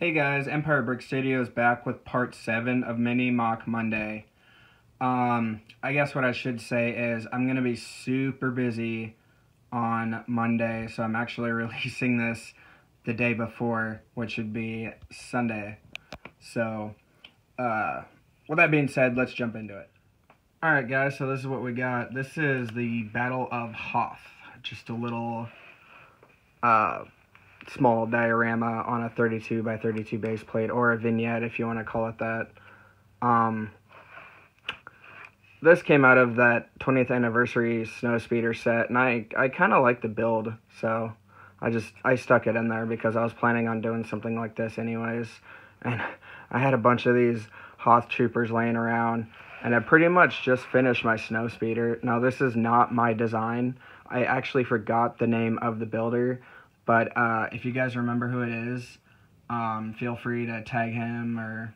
Hey guys, Empire Brick Studios back with part 7 of Mini MOC Monday. Um, I guess what I should say is I'm going to be super busy on Monday, so I'm actually releasing this the day before, which would be Sunday. So, uh, with that being said, let's jump into it. Alright guys, so this is what we got. This is the Battle of Hoth. Just a little, uh, small diorama on a 32 by 32 base plate, or a vignette if you want to call it that. Um, this came out of that 20th anniversary snow speeder set and i i kind of like the build so i just i stuck it in there because i was planning on doing something like this anyways. And i had a bunch of these hoth troopers laying around and i pretty much just finished my snow speeder. Now this is not my design. I actually forgot the name of the builder but uh, if you guys remember who it is um, feel free to tag him or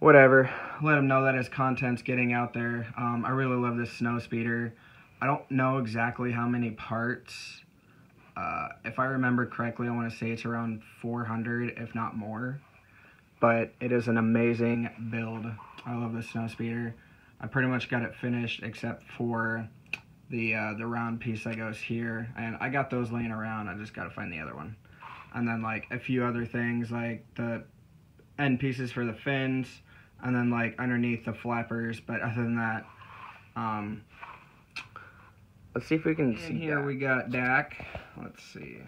whatever. Let him know that his content's getting out there. Um, I really love this snow speeder. I don't know exactly how many parts. Uh, if I remember correctly, I want to say it's around 400, if not more. But it is an amazing build. I love the snow speeder. I pretty much got it finished except for the uh, the round piece that goes here. And I got those laying around. I just got to find the other one. And then like a few other things like the end pieces for the fins and then like underneath the flappers. But other than that, um, let's see if we can see. Here Dak. we got Dak. Let's see.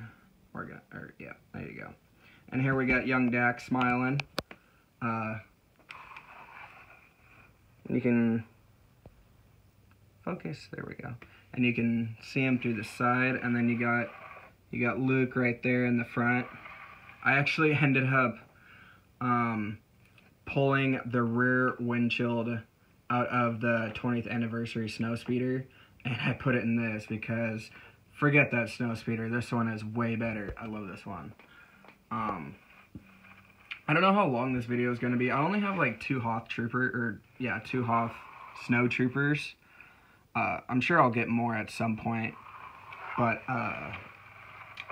We're gonna, or, yeah, there you go. And here we got young Dak smiling. Uh, you can focus. There we go. And you can see him through the side, and then you got you got Luke right there in the front. I actually ended up um, pulling the rear windshield out of the 20th anniversary snow speeder and I put it in this because forget that snow speeder this one is way better. I love this one. Um I don't know how long this video is going to be. I only have like two Hoth trooper or yeah two Hoth snow troopers uh, I'm sure I'll get more at some point but uh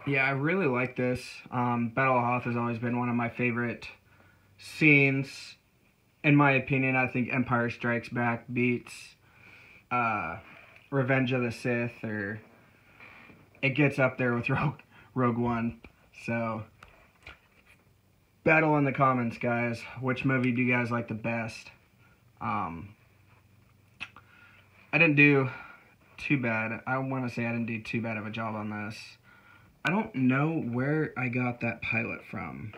yeah I really like this um, Battle of Hoth has always been one of my favorite scenes. In my opinion, I think Empire Strikes Back beats uh, Revenge of the Sith, or it gets up there with Rogue, Rogue One. So, battle in the comments, guys. Which movie do you guys like the best? Um, I didn't do too bad. I want to say I didn't do too bad of a job on this. I don't know where I got that pilot from.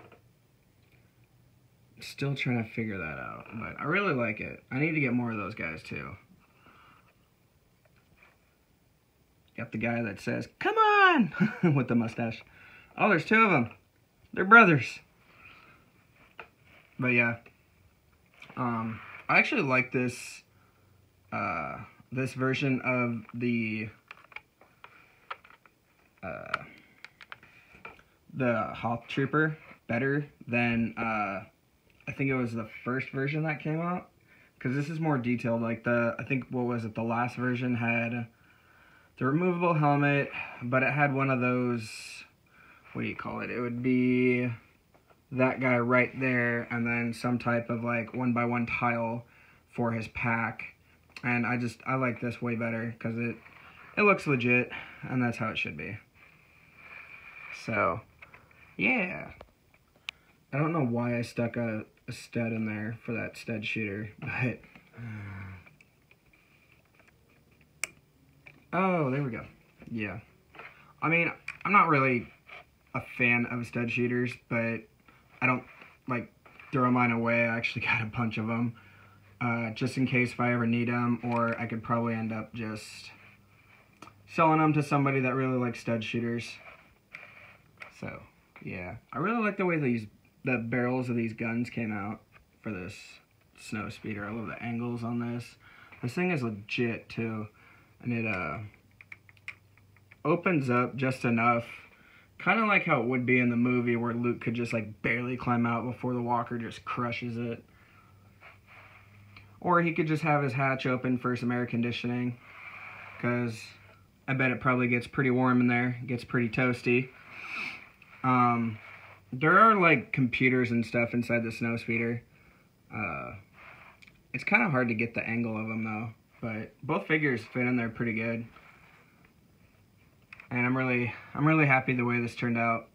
Still trying to figure that out, but I really like it. I need to get more of those guys too. Got the guy that says, come on, with the mustache. Oh, there's two of them. They're brothers. But yeah, um, I actually like this, uh, this version of the, uh, the Hoth Trooper better than, uh, I think it was the first version that came out because this is more detailed. Like the, I think what was it? The last version had the removable helmet, but it had one of those. What do you call it? It would be that guy right there, and then some type of like one by one tile for his pack. And I just I like this way better because it it looks legit, and that's how it should be. So, yeah. I don't know why I stuck a a stud in there for that stud shooter, but... Oh, there we go. Yeah. I mean, I'm not really a fan of stud shooters, but I don't, like, throw mine away. I actually got a bunch of them, uh, just in case if I ever need them, or I could probably end up just selling them to somebody that really likes stud shooters. So, yeah. I really like the way these the barrels of these guns came out for this snow speeder. I love the angles on this. This thing is legit too. And it uh opens up just enough. Kind of like how it would be in the movie where Luke could just like barely climb out before the walker just crushes it. Or he could just have his hatch open for some air conditioning. Because I bet it probably gets pretty warm in there. Gets pretty toasty. Um, there are like computers and stuff inside the snow speeder. Uh, it's kind of hard to get the angle of them though, but both figures fit in there pretty good. And I'm really, I'm really happy the way this turned out.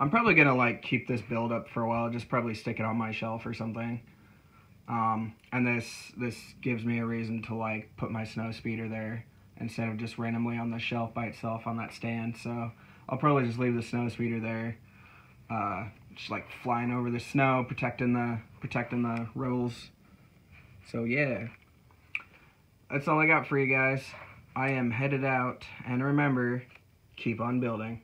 I'm probably gonna like keep this build up for a while, just probably stick it on my shelf or something. Um, and this this gives me a reason to like put my snow speeder there instead of just randomly on the shelf by itself on that stand. So I'll probably just leave the snow speeder there, uh, just like flying over the snow, protecting the protecting the rolls. So yeah, that's all I got for you guys. I am headed out, and remember, keep on building.